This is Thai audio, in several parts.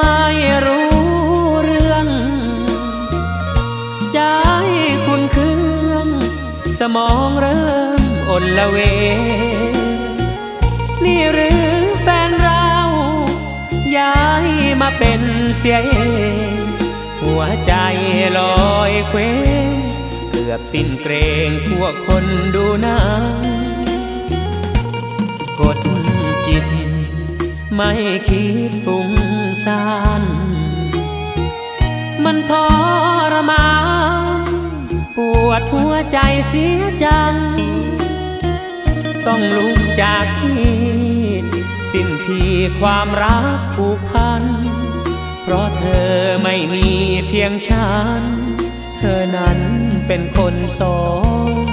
ไม่รู้เรื่อง ใจคุณเครื่อง สมองเริ่มอ่อนละเว นี่หรือแฟนเรา ย้ายมาเป็นเสียเอง หัวใจลอยเคว้งเกือบสิ้นเกรงพวกคนดูหนังกดจิตไม่คิดฟุ้งาน มันทรมานปวดหัวใจเสียจัง ต้องลุกจากที่สิ้นที่ความรักผูกพัน เพราะเธอไม่มีเพียงฉัน เธอนั้นเป็นคนสอง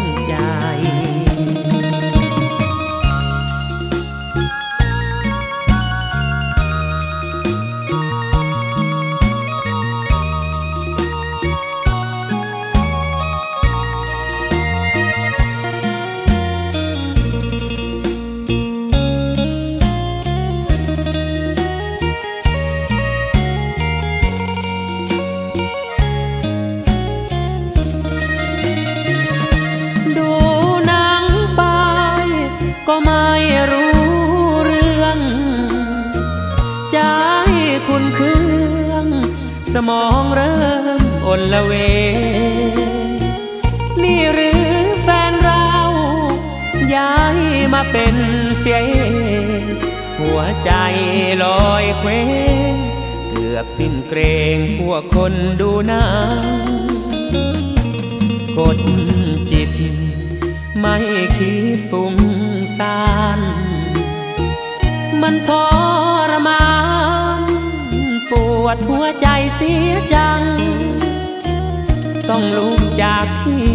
สมองเริ่มอ่อนละเว นี่หรือแฟนเรา ย้ายมาเป็นเสียเองหัวใจลอยเคว้งเกือบสิ้นเกรงพวกคนดูหนังกดจิต ไม่คิดฟุ้งซ่านมันทรมาน วดหัวใจเสียจัง ต้องลุกจากที่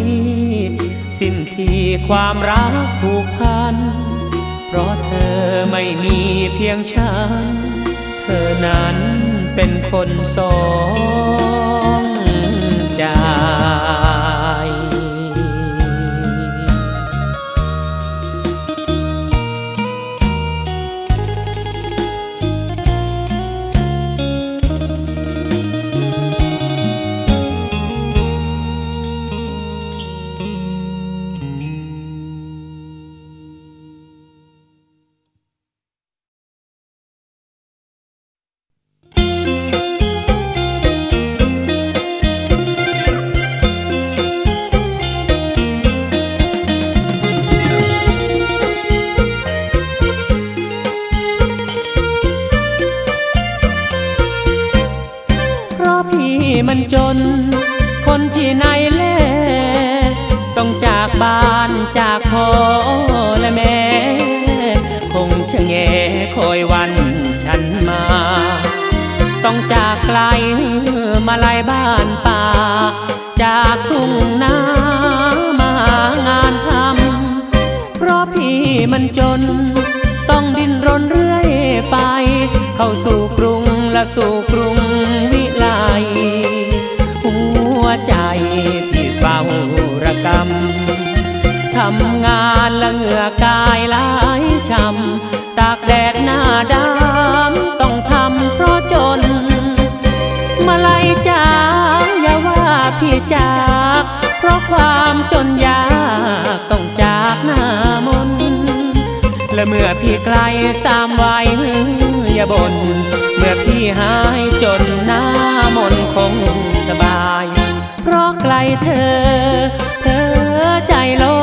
สิ้นที่ความรักผูกพัน เพราะเธอไม่มีเพียงฉัน เธอนั้นเป็นคนสองใจ มันจน คนที่ไหนแลต้องจากบ้านจากพ่อและแม่ คงชะแงคอยวันฉันมา ต้องจากไกลมาลายบ้านป่า จากทุ่งนามางานทำเพราะพี่มันจน ต้องดิ้นรนเรื่อยไป เข้าสู่กรุงและสู่าระกำทำงานละเหงื่อกายหลายช้ำตากแดดหน้าดำต้องทำเพราะจน มาลัยจ้าอย่าว่าพี่จากเพราะความจนยากต้องจากหน้ามนและเมื่อพี่ไกลสามวัยอย่าบน่นเมื่อพี่หายจนหน้ามนคงสบาย ไกลเธอ เธอใจลอ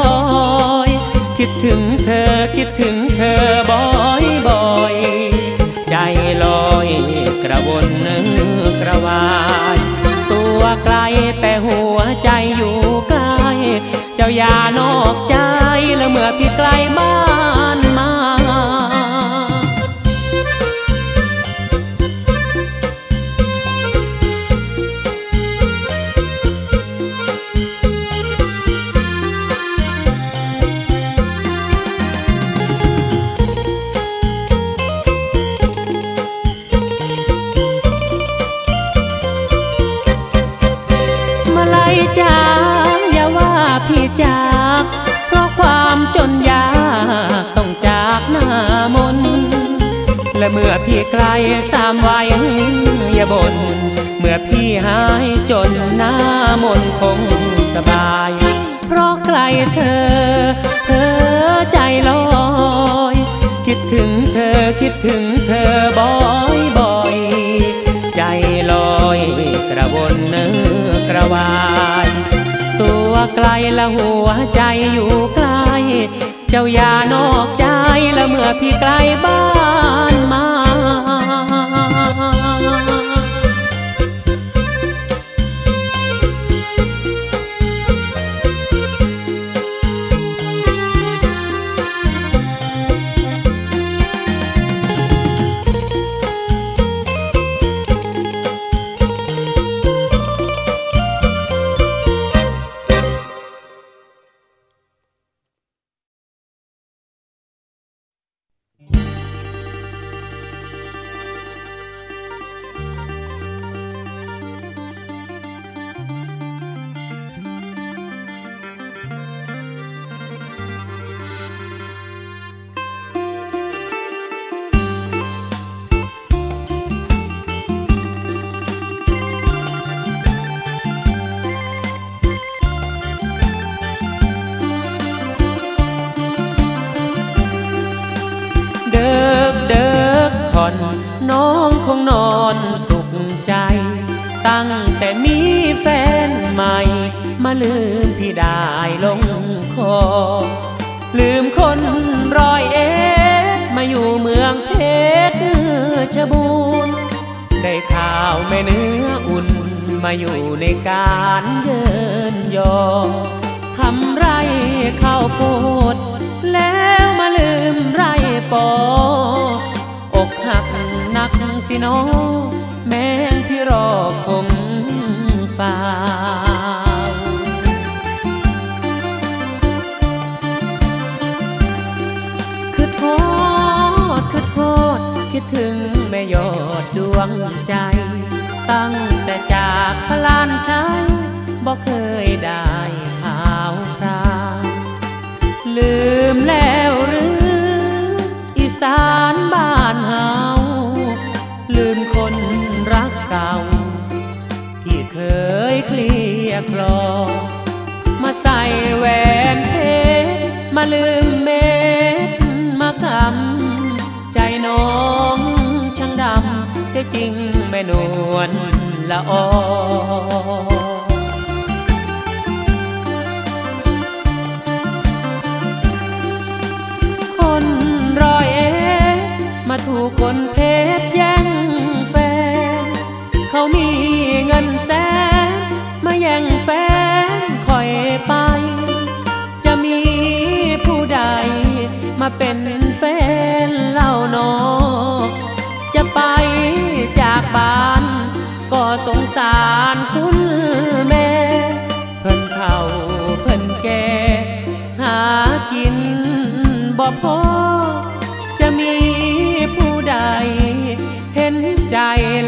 ยคิดถึงเธอคิดถึงเธอบ่อยบ่อยใจลอยกระวนกระวาย ตัวไกลแต่หัวใจอยู่ใกล้เจ้าอย่านอกใจ ดถึงเธอบ่อยบ่อย ใจลอยกระวนเนื้อกระวาย ตัวไกลละหัวใจอยู่ไกล เจ้าอย่านอกใจละเมื่อพี่ไกลบ้านมา เนื้ออุ่นมาอยู่ในการเยินยอทำไรข้าวโพดแล้วมาลืมไรปอ อกหักนักสิน้องแม่งที่รอคงฟ้าคือทอดคือทอดคิดถึงแม่ยอดดวงใจ ตั้งแต่จากพลานชัยบอกเคยได้ข่าวคราวลืมแล้วหรือ อีสานบ้านเฮาลืมคนรักเก่า ที่เคยเคลียคลอ มาใส่แหวนเพชรมาลืมเม็ดมาคำใจน้องช่างดำเสียจริง ม่นวลละออ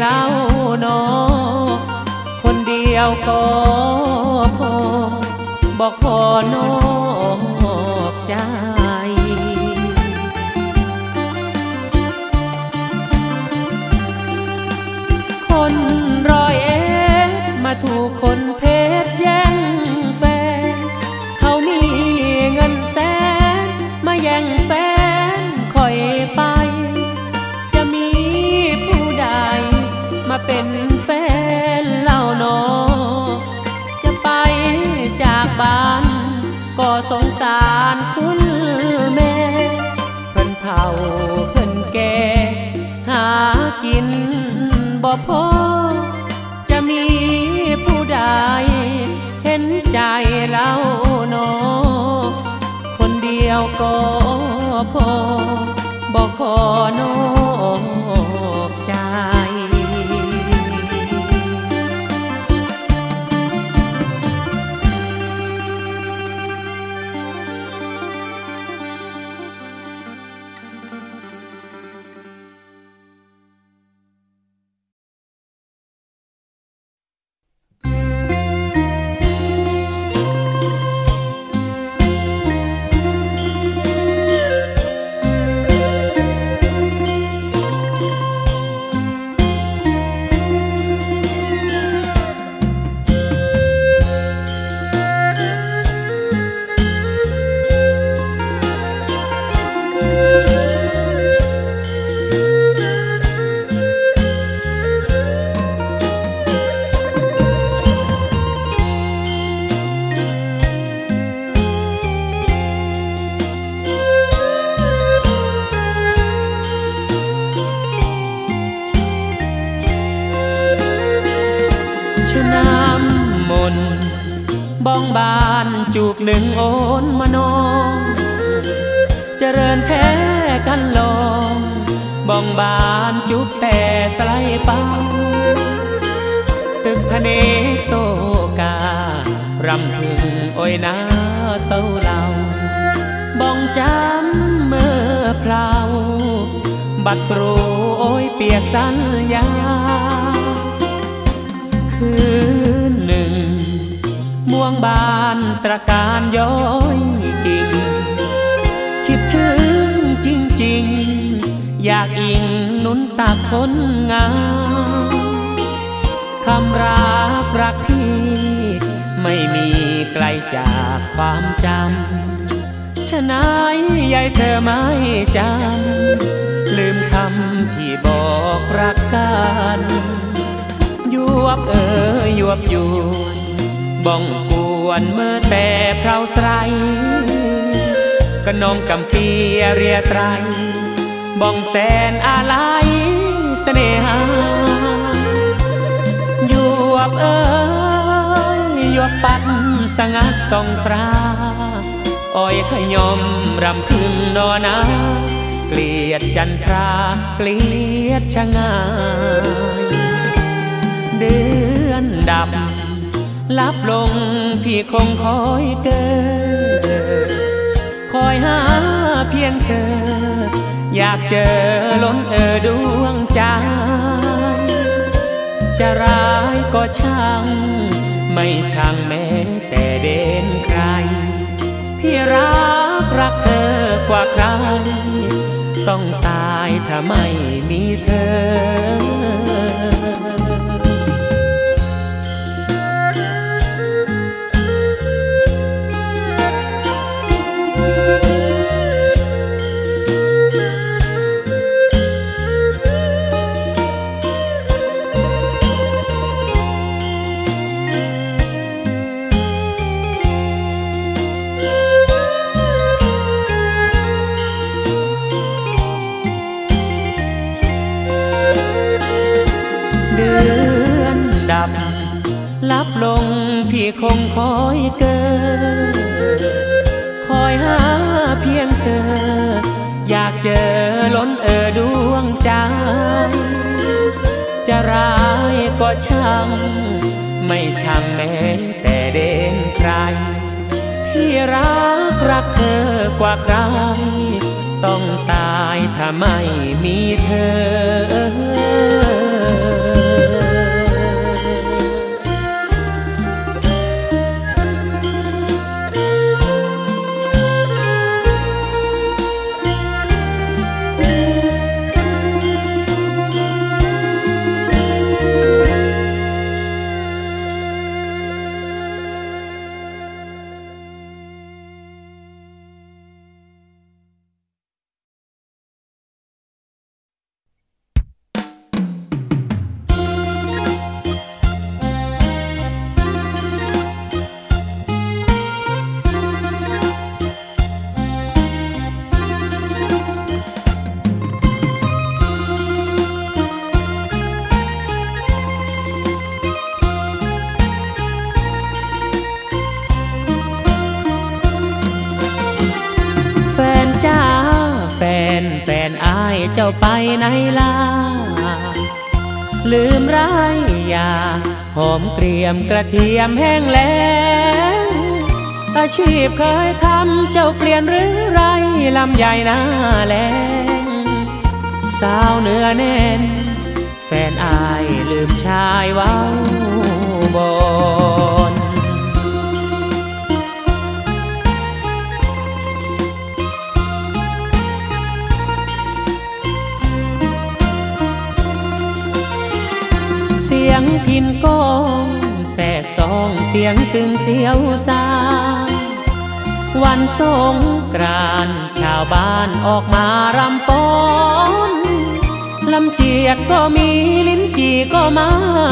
เล่าโนคนเดียวก็พอบอกขอนอกใจ ดี โอ้ยนาเต้าเหล่าบ้องจำเมื่อพราวบัดสรูโอ้ยเปียกสัญญา คืนหนึ่ง ม่วงบานตระการย้อยกิ่ง คิดถึงจริง ๆ อยากอิงนุนตักคนงามคำรักรักพี่ ไม่มี ไกลจากความจำฉะนั้นยายเธอไม่จำลืมคำที่บอกรักกันยวบเอ่ยยวบยวนบ้องกวนเมื่อแต่เพราใสกระนองกำปีเรียไตรบ้องแสนอาลัยเสน่หายวบเอ่ยยวบปัด สงัดส่องฟ้าอ้อยขยมรำพึงนอนาเกลียดจันทราเกลียดชะงายเดือนดับ ลับลงพี่คงคอยเกิดคอยหาเพียงเธอ อยากเจอล้นเออดวงใจจะร้ายก็ช่าง ไม่ช่างแม้แต่เด่นใคร พี่รักรักเธอกว่าใคร ต้องตายถ้าไม่มีเธอ คงคอยเกิดคอยหาเพียงเธอ อยากเจอล้นเออดวงใจจะร้ายก็ช่าง ไม่ช่างแม้แต่เด่นใคร พี่รักรักเธอกว่าใคร ต้องตายถ้าไม่มีเธอ มกรียมกระเทียมแห้งแล้งอาชีพเคยทำเจ้าเปลี่ยนหรือไรลำใหญ่หน้าแลงสาวเนื้อแน่น แฟนอายลืมชายว้าบนเสียงพินกอง แสกสองเสียงซึ่งเสียวซาวันสงกรานชาวบ้านออกมารำฟ้อนลำเจียดก็มีลิ้นจีก็มา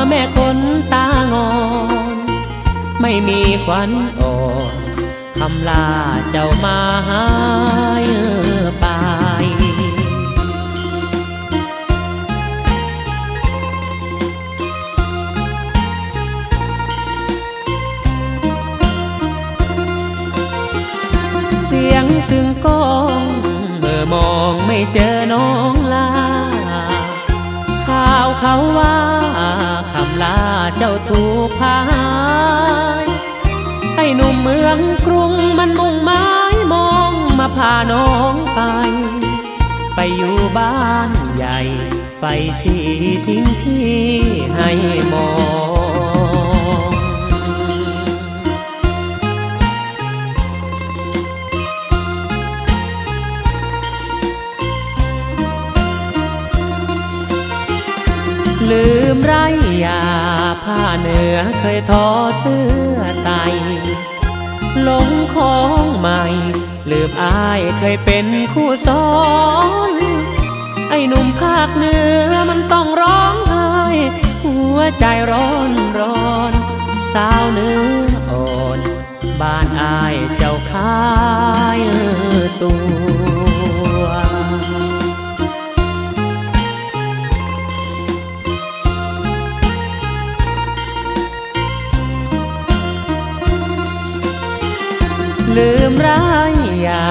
แม่คนตางอน ไม่มีควันอ่อนคำลาเจ้ามาหายไป เสียงซึ่งก้องเมื่อมองไม่เจอน้องลา ข่าวเขาว่าคำลาเจ้าถูกพายให้หนุ่มเมืองกรุงมันมุ่งไม้มองมาพาน้องไป ไปอยู่บ้านใหญ่ ไฟสีทิ้งที่ให้มอง ผ้าเหนือเคยทอเสื้อใส่ลงของใหม่ลืมอายเคยเป็นคู่สอนไอ้หนุ่มภาคเหนือมันต้องร้องไห้หัวใจร้อนร้อนสาวเนื้ออ่อนบ้านอายเจ้าขายตัว ลืมร้ายยา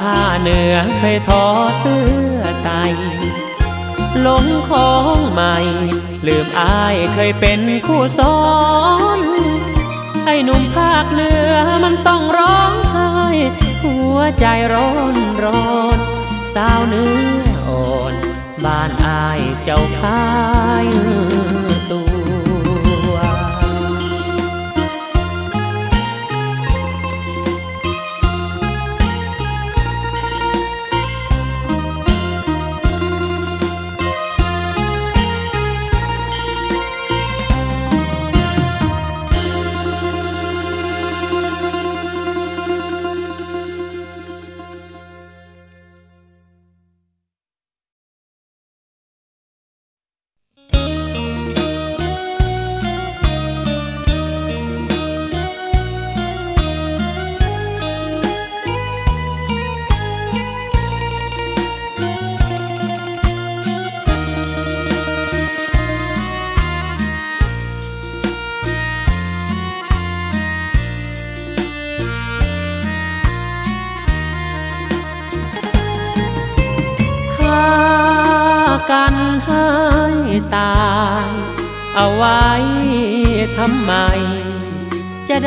ผ้าเหนือเคยทอเสื้อใส่หลงของใหม่ ลืมอายเคยเป็นคู่สอนไอ้หนุ่มภาคเหนือมันต้องร้องไห้หัวใจร้อนร้อนสาวเนื้ออ่อน บ้านอายเจ้าขาย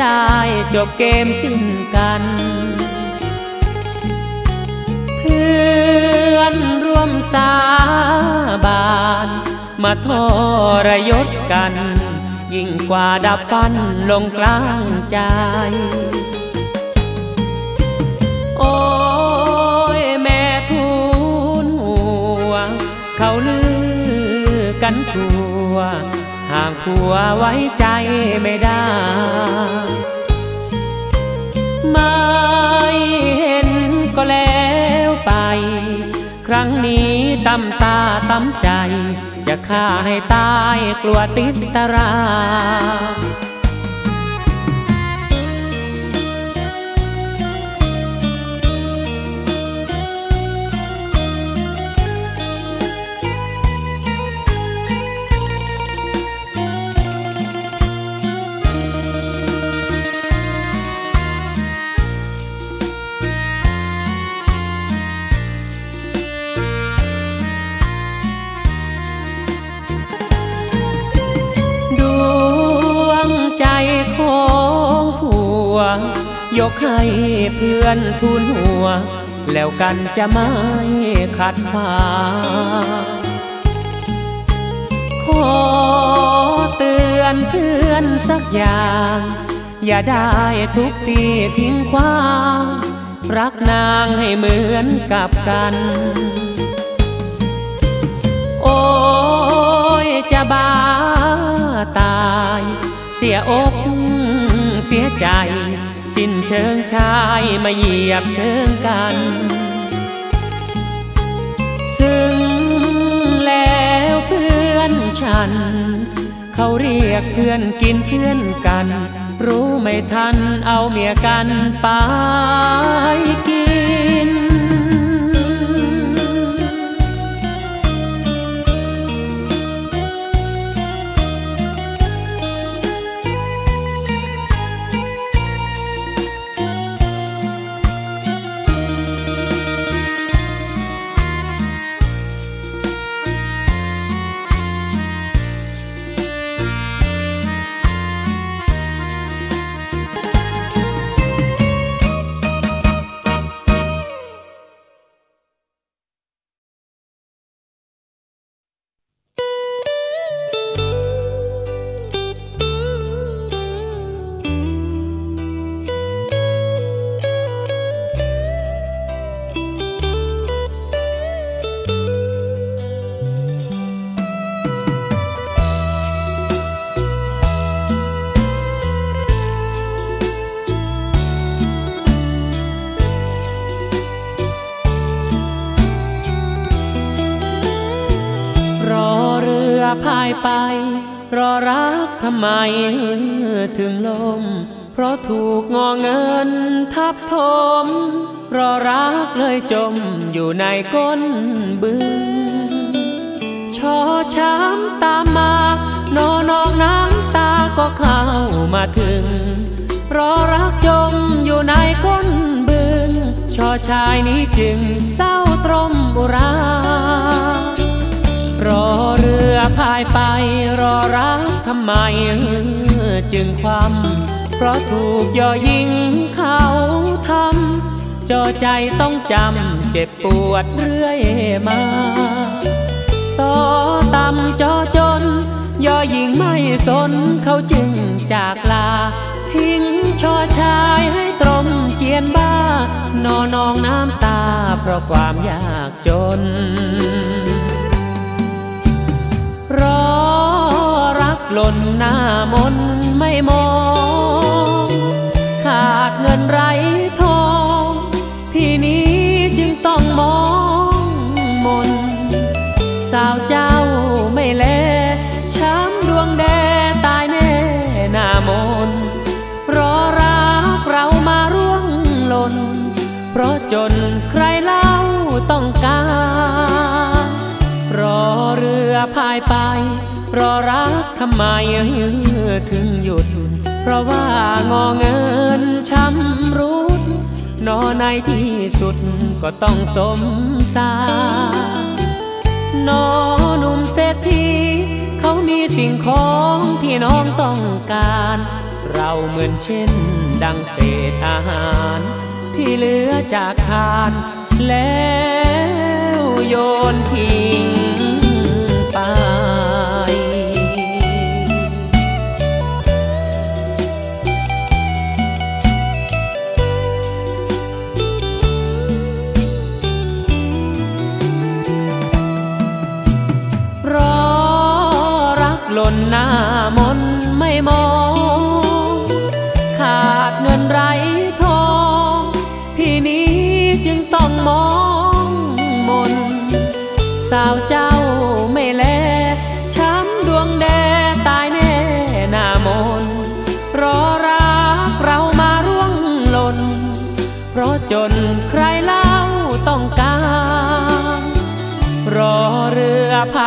จะได้จบเกมสิ้นกัน เพื่อนร่วมสาบานมาทรยศกัน ยิ่งกว่าดับฟันลงกลางใจ โอ้ยแม่ทูลหัว เขาลือกันทั่ว ห่างผัวไว้ใจไม่ได้ ไม่เห็นก็แล้วไป ครั้งนี้ตำตาตำใจ จะฆ่าให้ตายกลัวติดตาราง ยกให้เพื่อนทูลหัว แล้วกันจะไม่ขัดขวางขอเตือนเพื่อนสักอย่าง อย่าได้ทุกตีทิ้งความรักนางให้เหมือนกับกัน โอ้ยจะบ้าตาย เสียอก เสียใจ สิ้นเชิงชายมาเหยียบเชิงกัน ซึ่งแล้วเพื่อนฉัน เขาเรียกเพื่อนกินเพื่อนกัน รู้ไม่ทันเอาเมียกันไปกิน ไปรอรักทำไมถึงลม เพราะถูกงอเงินทับถมรอรักเลยจมอยู่ในก้นบึงชอช้ำตามมานอนอกน้ำตาก็เข้ามาถึงรอรักจมอยู่ในก้นบึง ชอชายนี้จึงเศร้าตรมอุรา ทำไมจึงความเพราะถูกย่อยิงเขาทำจอใจต้องจำเจ็บปวดเรื่อยมาต่อต่ำจอจน ย่อยิงไม่สนเขาจึงจากลา ทิ้งชอชายให้ตรมเจียนบ้านอนองน้ำตาเพราะความยากจน รอรักหล่นหน้ามนไม่มอง ขาดเงินไรทอง พี่นี้จึงต้องมองมน สาวเจ้าไม่แลช้ำดวงแดตายแน่หน้ามน รอรักเรามาร่วงหล่น เพราะจนใครเล่าต้องการ เรือพายไป รอรักทำไมถึงหยุด เพราะว่างอเงินช้ำรุดนอในที่สุดก็ต้องสมสารนอหนุ่มเศรษฐีเขามีสิ่งของที่น้องต้องการ เราเหมือนเช่น ดังเศษอาหาร ที่เหลือจากทานแล้วโยนทิ้ง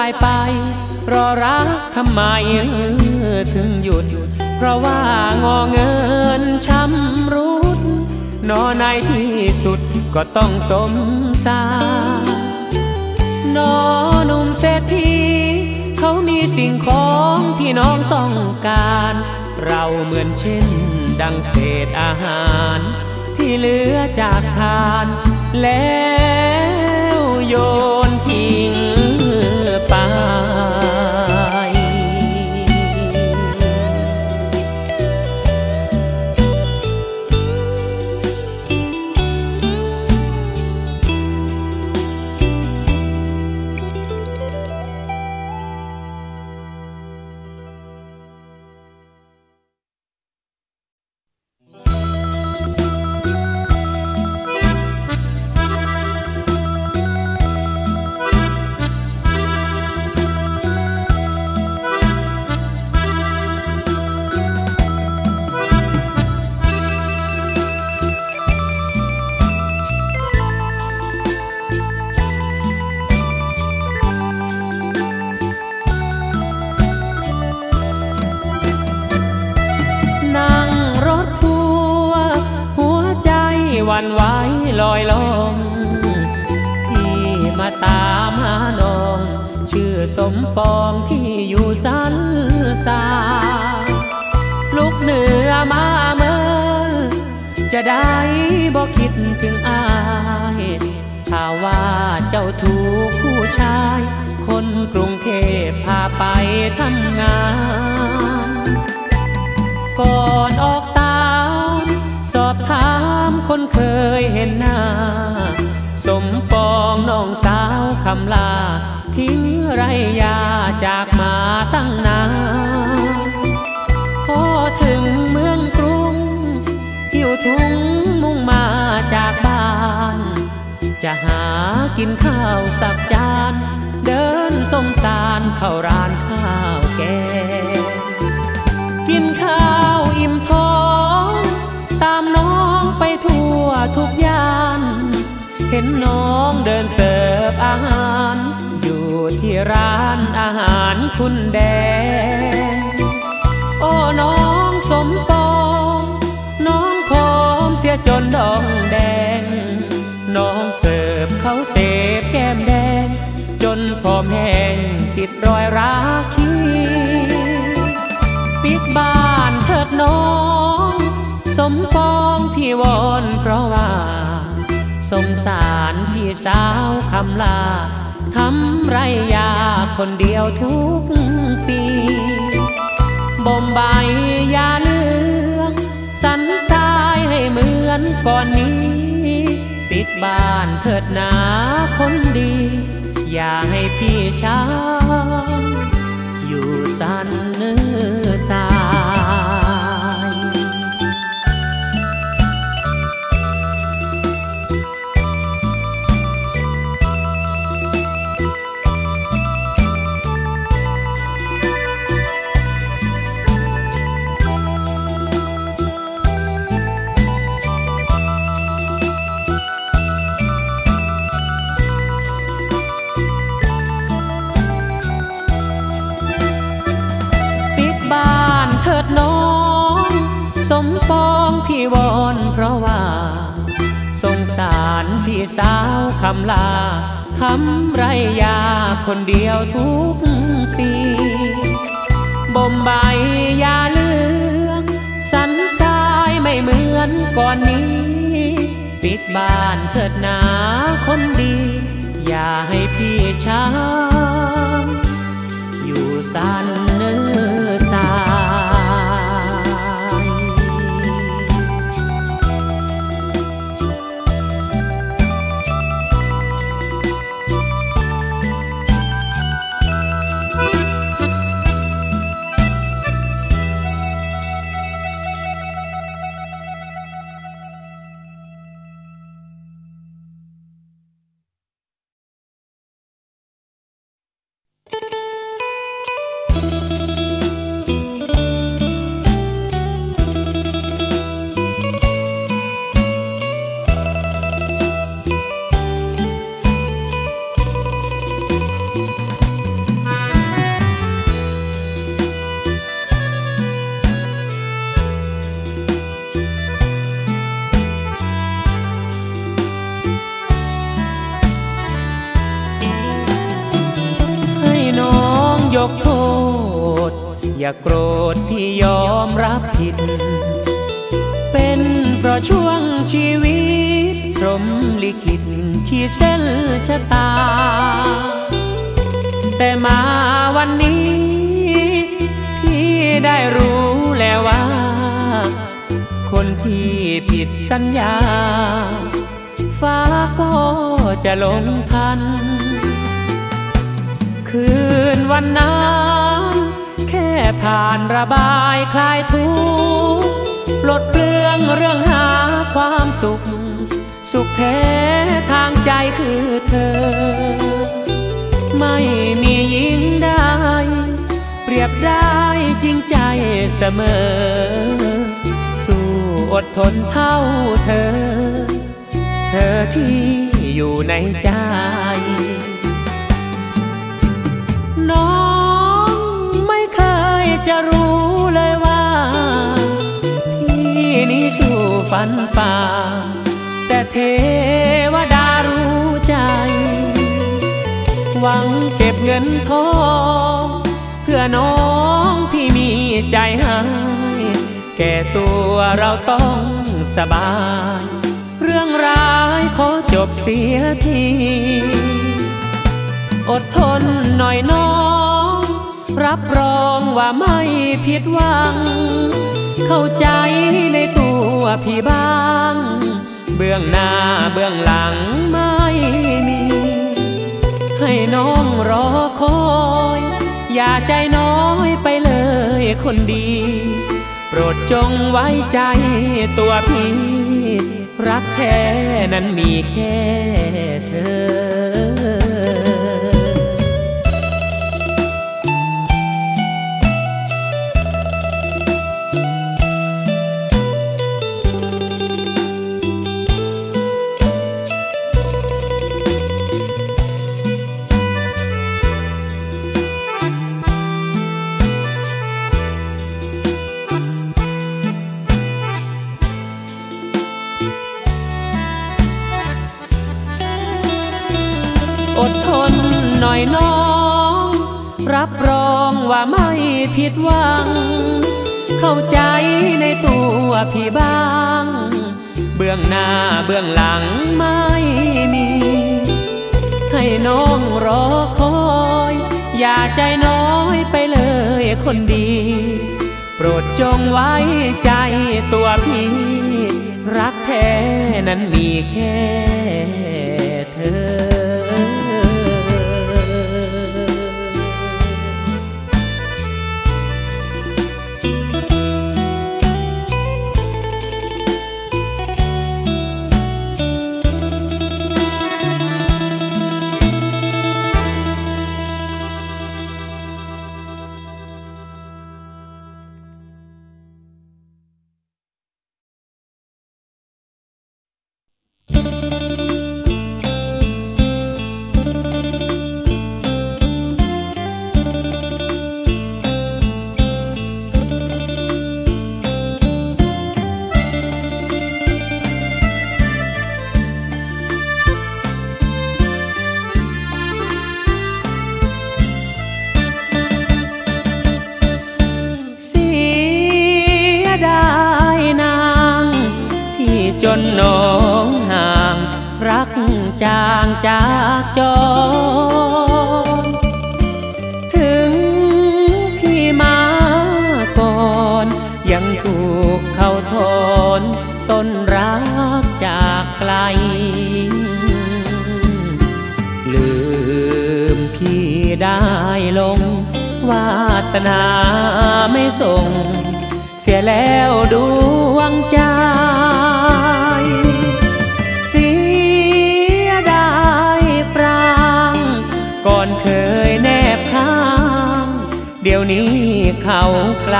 ายไป รอรักทำไมถึงหยุด เพราะว่างอเงินช้ำรุดนอในที่สุดก็ต้องสมสานอหนุ่มเศรษฐีเขามีสิ่งของที่น้องต้องการ เราเหมือนเช่น ดังเศษอาหาร ที่เหลือจากทาน แล้วโยนทิ้ง ได้บอกคิดถึงอายถ้าว่าเจ้าถูกผู้ชาย คนกรุงเทพพาไปทำงาน ก่อนออกตามสอบถามคนเคยเห็นหน้า สมปองน้องสาวคำลา ทิ้งไรยาจากมาตั้งนาน หิวทุงมุ่งมาจากบ้าน จะหากินข้าวสักจาน เดินสงสารเข้าร้านข้าวแกงกินข้าวอิ่มท้อง ตามน้องไปทั่วทุกย่าน เห็นน้องเดินเสิร์ฟอาหาร อยู่ที่ร้านอาหารคุณแดง โอ้น้องสมปอง ยจนดองแดง น้องเสิร์ฟเขาเสพแก้มแดง จนพอมแห้งติดรอยรักคีปิดบ้านเถิดน้อง สมปองพี่วอนเพราะว่า สงสารพี่สาวคำลาทำไรยาคนเดียวทุกปีบ่มใบยาเลืองสัน ให้เหมือนก่อนนี้ ปิดบ้านเถิดหนาคนดี อย่าให้พี่ช้างอยู่สันเนื้อสา สาวคำลาทำไรยาคนเดียวทุกปีบ่มใบยาเลืองสันทรายไม่เหมือนก่อนนี้ ปิดบ้านเถิดหนาคนดี อย่าให้พี่ช้าอยู่สันเนื้อสา อย่าโกรธพี่ยอมรับผิด เป็นเพราะช่วงชีวิตพรมลิขิตขีดเส้นชะตา แต่มาวันนี้ พี่ได้รู้แล้วว่า คนที่ผิดสัญญา ฟ้าก็จะลงทัน คืนวันนั้น ผ่านระบายคลายทุกข์ปลดเปลืองเรื่องหาความสุข สุขแท้ทางใจคือเธอ ไม่มียิงได้ เปรียบได้จริงใจเสมอ สู้อดทนเท่าเธอ เธอที่อยู่ในใจ น้อง จะรู้เลยว่า พี่นี้สู้ฝันฝ่า แต่เทวดารู้ใจ หวังเก็บเงินทองเพื่อน้องพี่มีใจให้แก่ตัวเราต้องสบาย เรื่องร้ายขอจบเสียที อดทนหน่อยน้อง รับรองว่าไม่ผิดหวัง เข้าใจในตัวพี่บ้าง เบื้องหน้าเบื้องหลังไม่มี ให้น้องรอคอย อย่าใจน้อยไปเลยคนดี โปรดจงไว้ใจตัวพี่ รักแท้นั้นมีแค่เธออ หน่อยน้อง รับรองว่าไม่ผิดหวัง เข้าใจในตัวพี่บ้าง เบื้องหน้าเบื้องหลังไม่มี ให้น้องรอคอย อย่าใจน้อยไปเลยคนดี โปรดจงไว้ใจตัวพี่ รักแท้นั้นมีแค่เธอ ไกล ลืมพี่ได้ลง วาสนาไม่ส่ง เสียแล้วดวงใจ เสียดายปราง ก่อนเคยแนบข้าง เดี๋ยวนี้เขาไกล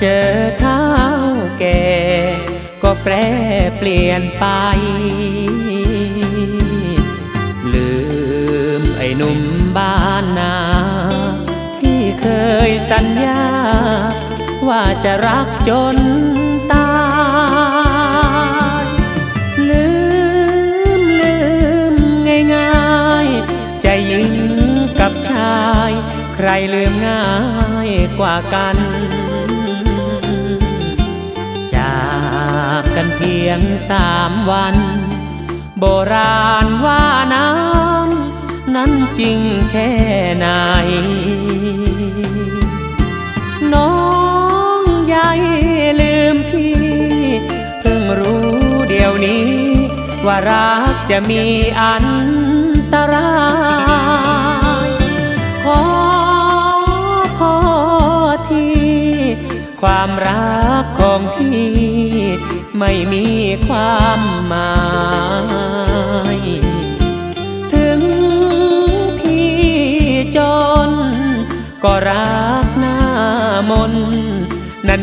เจอเท้าแก่ ก็แปรเปลี่ยนไป ลืมไอ้หนุ่มบ้านนาที่เคยสัญญา ว่าจะรักจนตายลืมลืมง่ายๆใจยิงกับชาย ใครลืมง่ายกว่ากัน เพียงสามวัน โบราณว่าน้ำนั้นจริงแค่ไหน น้องใหญ่ลืมพี่ เพิ่งรู้เดี๋ยวนี้ ว่ารักจะมีอันตราย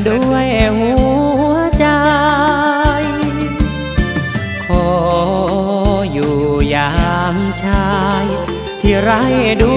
ด้วยหัวใจ ขออยู่ยามชาย ที่ไร้ดู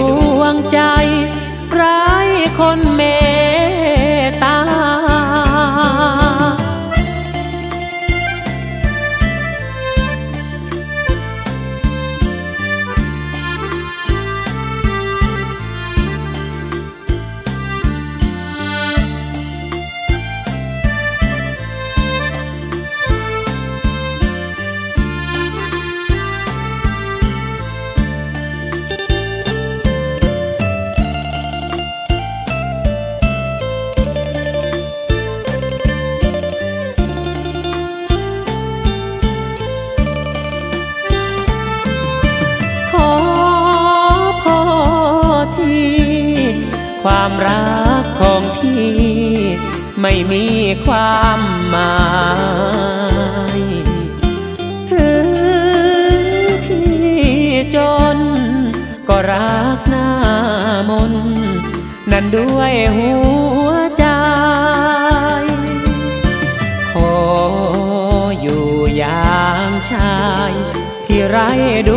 จน ก็รักหน้ามน นั่นด้วยหัวใจ ขออยู่อย่างชาย ที่ไร้ด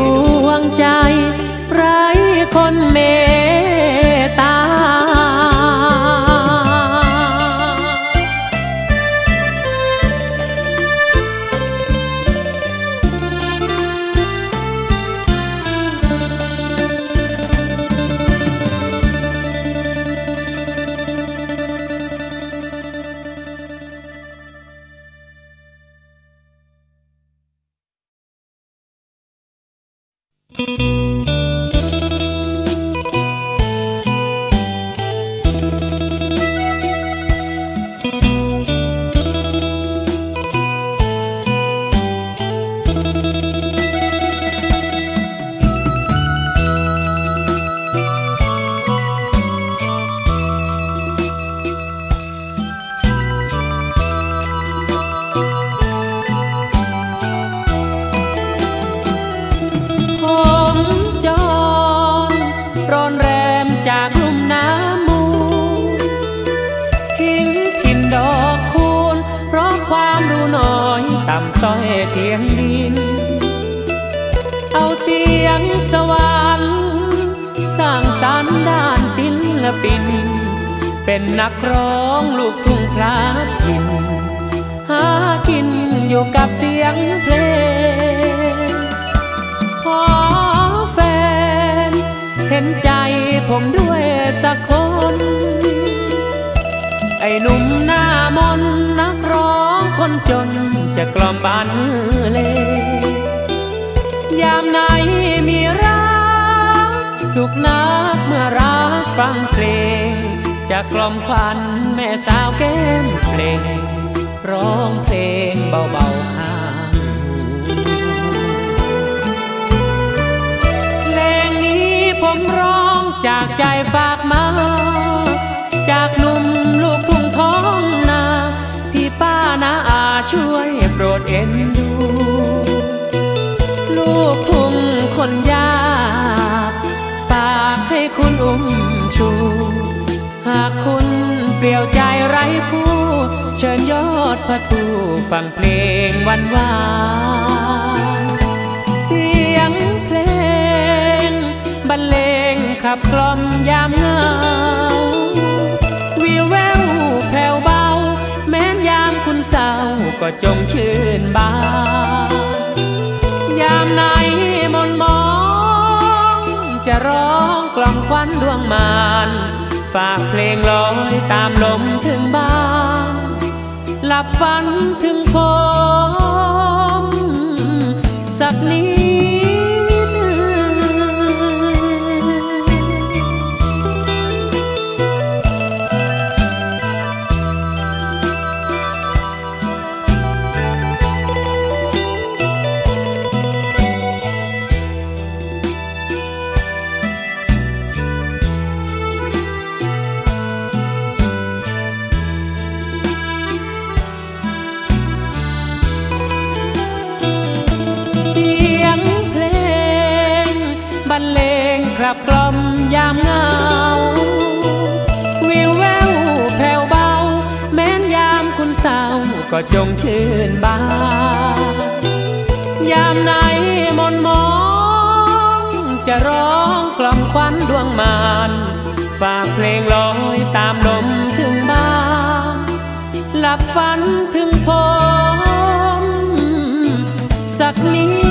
เพียงดิน เอาเสียงสวรรค์สร้างสรรค์ด้านศิลปิน เป็นนักร้องลูกทุ่งพระถิ่นหากินอยู่กับเสียงเพลง ขอแฟน เห็นใจผมด้วยสักคน ไอ้หนุ่มหน้ามนนักร้องคนจนจะกล่อมบ้านมือเลย ยามไหนมีรัก สุขนักเมื่อรักฟังเพลง จะกล่อมควันแม่สาวแก้มเพลง ร้องเพลงเบาๆข้างเพลงนี้ผมร้องจากใจฝากมา ช่วยโปรดเอ็นดู ลูกทุ่งคนยากฝากให้คุณอุ้มชู หากคุณเปลี่ยวใจไร้ผู้เชิญยอดพระทูฟังเพลงวันวานเสียงเพลงบรรเลงขับกล่อมยามเหงา ยามคุณเศร้าก็จงชื่นบาน ยามไหนมนมอง จะร้องกล่อมควันดวงมาน ฝากเพลงลอยตามลมถึงบ้าน หลับฝันถึงผมสักนิดามเหงา วิวแววแผ่วเบา แม้นยามคุณเศร้าก็จงชื่นบาน ยามไหนมนมอง จะร้องกล่อมควันดวงมานฝากเพลงลอยตามลมถึงบ้าน หลับฝันถึงผม สักนิด